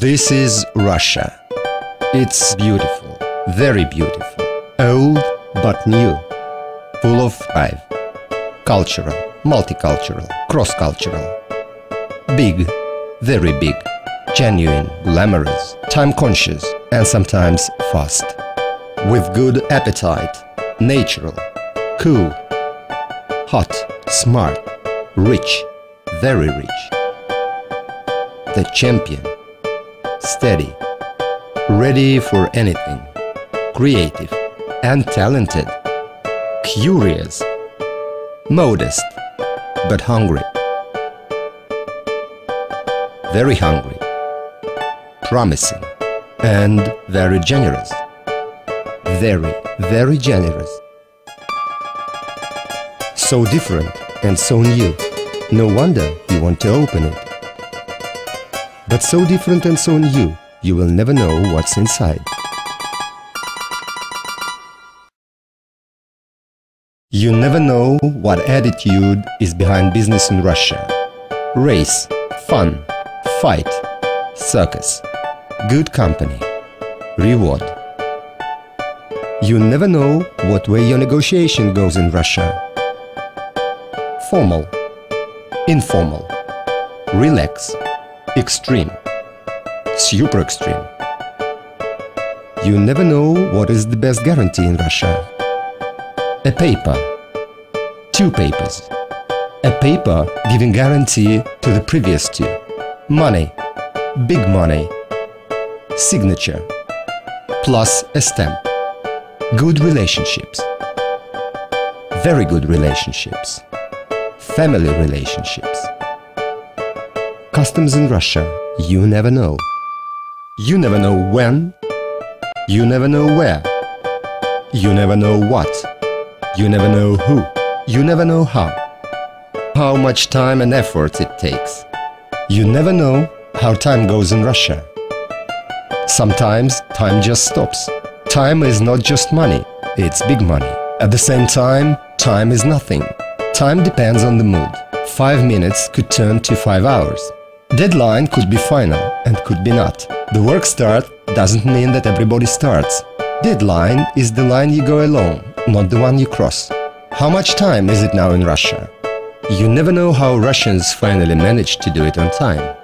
This is Russia. It's beautiful, very beautiful, old but new, full of life, cultural, multicultural, cross-cultural, big, very big, genuine, glamorous, time-conscious, and sometimes fast, with good appetite, natural, cool, hot, smart, rich, very rich. The champion steady, ready for anything, creative and talented, curious, modest, but hungry, very hungry, promising, and very generous, very, very generous. So different and so new, no wonder you want to open it. But so different and so new, you will never know what's inside. You never know what attitude is behind business in Russia. Race, fun, fight, circus, good company, reward. You never know what way your negotiation goes in Russia. Formal, informal, relax, extreme, super extreme. You never know what is the best guarantee in Russia. A paper, two papers. A paper giving guarantee to the previous two. Money, big money, signature, plus a stamp. Good relationships, very good relationships, family relationships customs in Russia, you never know. You never know when, you never know where, you never know what, you never know who, you never know how, how much time and effort it takes. You never know how time goes in Russia. Sometimes time just stops. Time is not just money, it's big money. At the same time, time is nothing. Time depends on the mood. Five minutes could turn to five hours. Deadline could be final and could be not. The work start doesn't mean that everybody starts. Deadline is the line you go along, not the one you cross. How much time is it now in Russia? You never know how Russians finally manage to do it on time.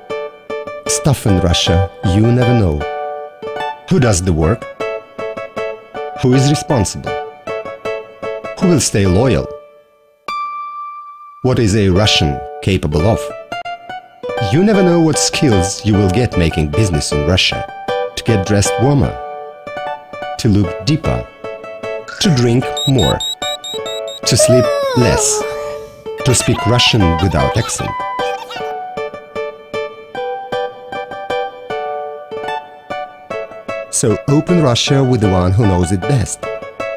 Stuff in Russia, you never know. Who does the work? Who is responsible? Who will stay loyal? What is a Russian capable of? You never know what skills you will get making business in Russia. To get dressed warmer, to look deeper, to drink more, to sleep less, to speak Russian without accent. So open Russia with the one who knows it best.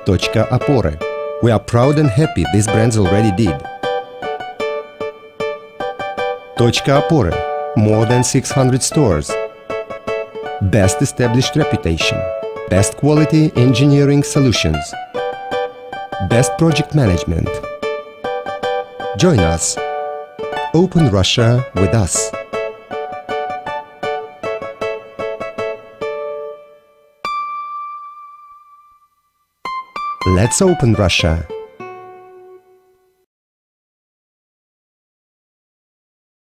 Точка опоры. We are proud and happy these brands already did. Точка опоры. More than 600 stores. Best established reputation. Best quality engineering solutions. Best project management. Join us. Open Russia with us. Let's open Russia.